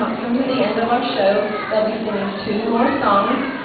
not come to the end of our show, they'll be singing two more songs.